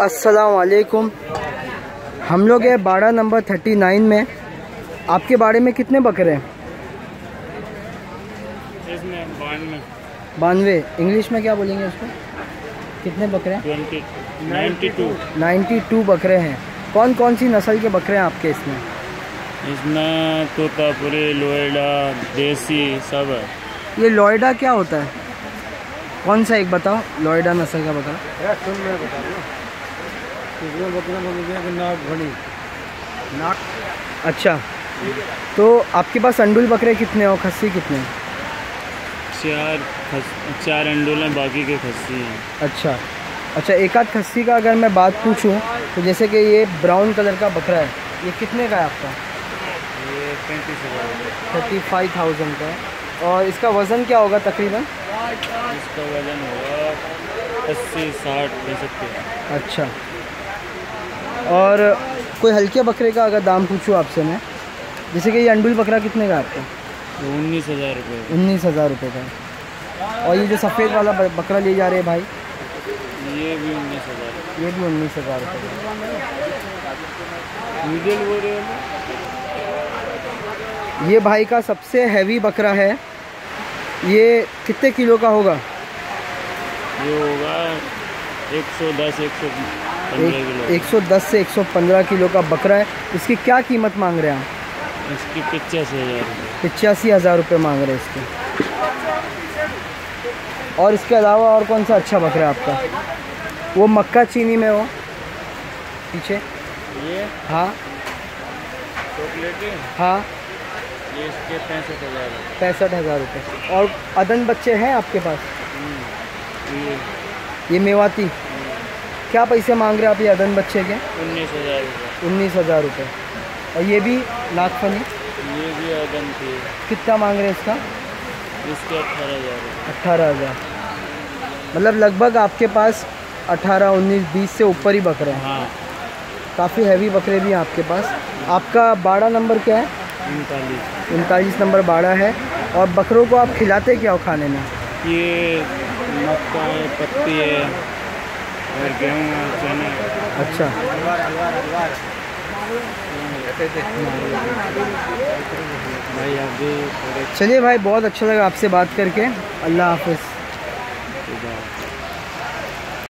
असलकुम हम लोग हैं बाड़ा नंबर थर्टी नाइन में। आपके बाड़े में कितने बकरे हैं? बानवे। बानवे। इंग्लिश में क्या बोलेंगे उसको? कितने बकरे हैं? Ninety two. बकरे हैं। कौन कौन सी नस्ल के बकरे हैं आपके इसमें? इसमें तोतापुरी लोएडा देसी सब है। ये लोयडा क्या होता है? कौन सा एक बताओ? लोयडा नसल का बकरा अच्छा। तो आपके पास अंडुल बकरे कितने हो खस्सी कितने हैं? चार खस चार अंडोल हैं बाकी के खस्सी हैं। अच्छा। अच्छा एक आध खस्सी का अगर मैं बात पूछूँ तो जैसे कि ये ब्राउन कलर का बकरा है ये कितने का है आपका? ये पैंतीस हज़ार। थर्टी फाइव थाउज़ेंड का है और इसका वज़न क्या होगा तकरीबन? इसका वज़न होगा अस्सी साठ अच्छा। और कोई हल्के बकरे का अगर दाम पूछूँ आपसे मैं जैसे कि ये अंडुल बकरा कितने का आपका? तो उन्नीस हज़ार रुपये उन्नीस हज़ार रुपये का और ये जो सफ़ेद वाला बकरा ले जा रहे हैं भाई? ये भी उन्नीस हज़ार। ये भी उन्नीस हज़ार रुपये। ये भाई का सबसे हैवी बकरा है। ये कितने किलो का होगा? ये होगा एक सौ दस एक सौ किलो। एक सौ दस से एक सौ पंद्रह किलो का बकरा है। इसकी क्या कीमत मांग रहे हैं आप? इसकी पचासी हज़ार। पचासी हज़ार रुपये मांग रहे हैं इसके। और इसके अलावा और कौन सा अच्छा बकरा है आपका? वो मक्का चीनी में हो। पीछे। ये? हाँ। चॉकलेटी? हाँ। ये इसके पैंसठ हज़ार पैंसठ हज़ार रुपये और अदन बच्चे हैं आपके पास? ये। ये मेवाती? क्या पैसे मांग रहे हैं आप ये अदन बच्चे के? उन्नीस हज़ार रुपये उन्नीस हज़ार रुपये और ये भी नागफनी ये भी अदम थी कितना मांग रहे हैं इसका? इसके अट्ठारह हज़ार अट्ठारह हज़ार। मतलब लगभग आपके पास अठारह उन्नीस बीस से ऊपर ही बकरे हैं। हाँ। काफ़ी हैवी बकरे भी हैं आपके पास। आपका बाड़ा नंबर क्या है? उनतालीस। उनतालीस नंबर बाड़ा है। और बकरों को आप खिलाते क्या हो खाने में? ये मक्का है पत्ती है और गेहूँ है चने। अच्छा। भाई आप भी थोड़े चलिए भाई बहुत अच्छा लगा आपसे बात करके। अल्लाह हाफिज़।